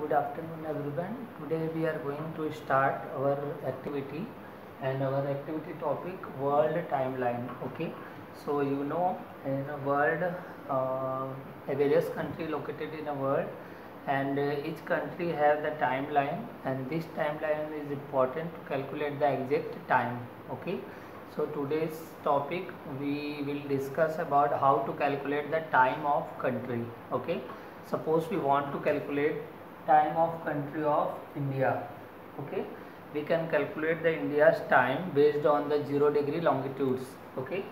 Good afternoon everyone. Today we are going to start our activity and our activity topic world timeline. Okay. So you know in a world uh, a various country located in a world and uh, each country have the timeline and this timeline is important to calculate the exact time. Okay. So today's topic we will discuss about how to calculate the time of country. Okay. Suppose we want to calculate time of country of India okay? We can calculate the India's time based on the 0 degree longitudes okay?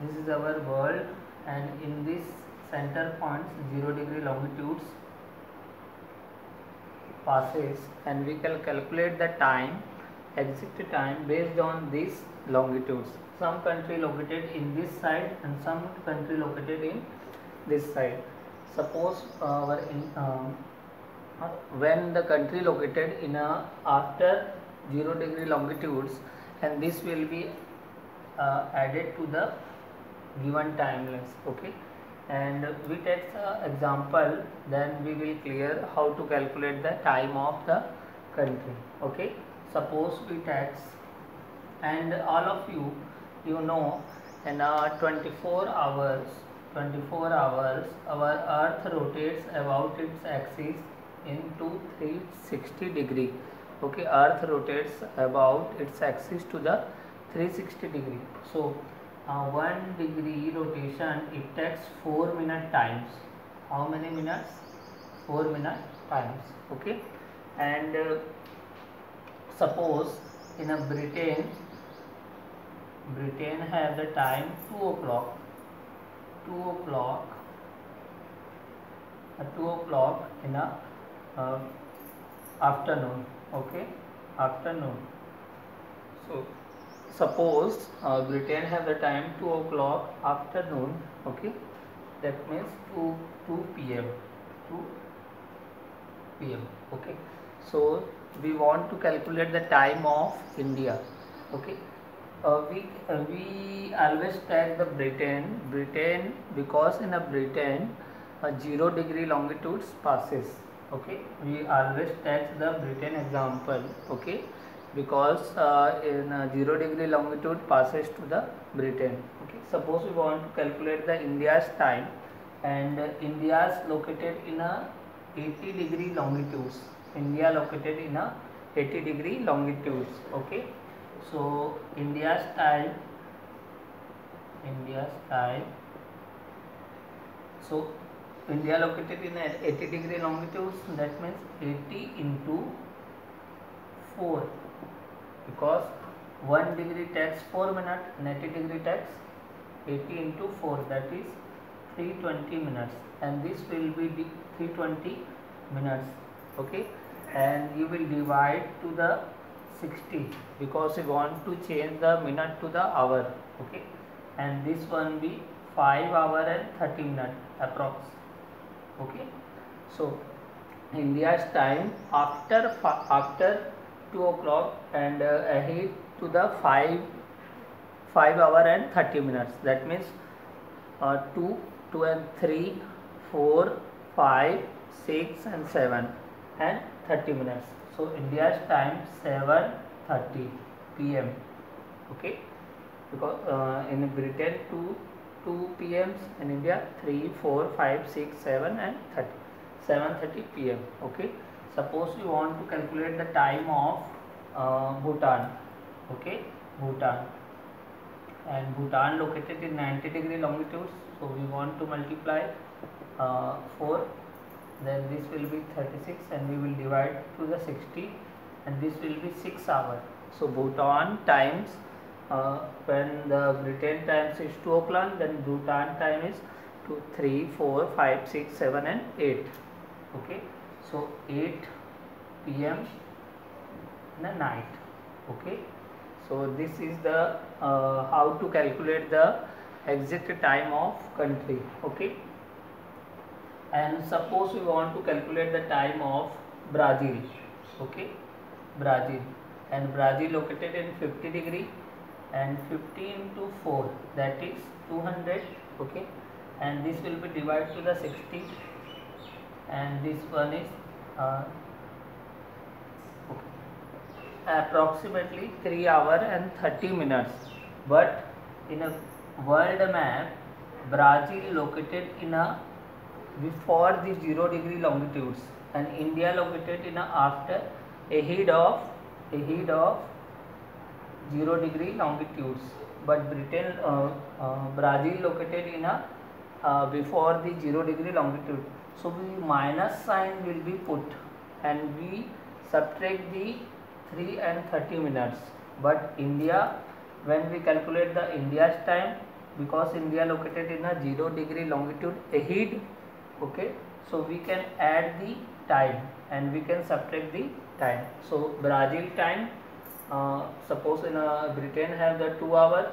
This is our world and in this center points 0 degree longitudes passes and we can calculate the time exact time based on these longitudes. Some country located in this side and some country located in this side. Suppose our in, um, when the country located in a after 0 degree longitudes and this will be uh, added to the given timelines okay? And we take the example then we will clear how to calculate the time of the country okay? Suppose we tax and all of you you know in uh, 24 hours 24 hours our earth rotates about its axis into 360 degree. Okay earth rotates about its axis to the 360 degree. So uh, 1 degree rotation it takes 4 minute times. How many minutes? 4 minute times. Okay and uh, suppose in a britain britain have the time 2 o'clock. 2 o'clock uh, 2 o'clock in a uh, afternoon okay? Afternoon. So suppose uh, britain have the time 2 o'clock afternoon okay? That means 2 2 pm 2 pm okay? So we want to calculate the time of india okay? Uh, we uh, we always take the britain britain because in a britain a zero degree longitudes passes okay we always take the britain example okay? Because uh, in uh, 0 degree longitude passes to the britain okay? Suppose we want to calculate the india's time and uh, india's located in a 80 degree longitudes. India located in a 80 degree longitudes okay? So india's time india's time. So India located in 80 degree longitude that means 80 into 4 because 1 degree takes 4 minutes and 80 degree takes 80 into 4 that is 320 minutes. And this will be 320 minutes okay? And you will divide to the 60 because you want to change the minute to the hour okay? And this one be 5 hour and 30 minute approx okay? So india's time after after 2 o'clock and uh, ahead to the 5 5 hour and 30 minutes. That means uh, 2 2 and 3 4 5 6 and 7 and 30 minutes. So india's time 7:30 pm okay? Because uh, in britain 2 2 pm in India 3 4 5 6 7 and 30 7:30 pm okay? Suppose you want to calculate the time of uh, Bhutan okay? Bhutan. And Bhutan located in 90 degree longitude so we want to multiply uh, 4 then this will be 36 and we will divide to the 60 and this will be 6 hour. So Bhutan times uh, when the Britain times is 2 o'clock then Bhutan time is 2 3 4 5 6 7 and 8 okay? So 8 pm in the night. Okay? So this is the uh, how to calculate the exact time of country. Okay? And suppose we want to calculate the time of Brazil. Okay? Brazil. And Brazil located in 50 degree and 50 into 4 that is 200 okay? And this will be divided to the 60 and this one is uh, approximately 3 hour and 30 minutes. But in a world map Brazil located in a before the 0 degree longitudes and India located in a after a ahead of a ahead of 0 degree longitudes. But Britain uh, uh, Brazil located in a uh, before the 0 degree longitude. So we minus sign will be put and we subtract the 3 and 30 minutes. But India when we calculate the India's time because India located in a 0 degree longitude ahead okay so we can add the time and we can subtract the time. So Brazil time uh, suppose in a Britain have the 2 hours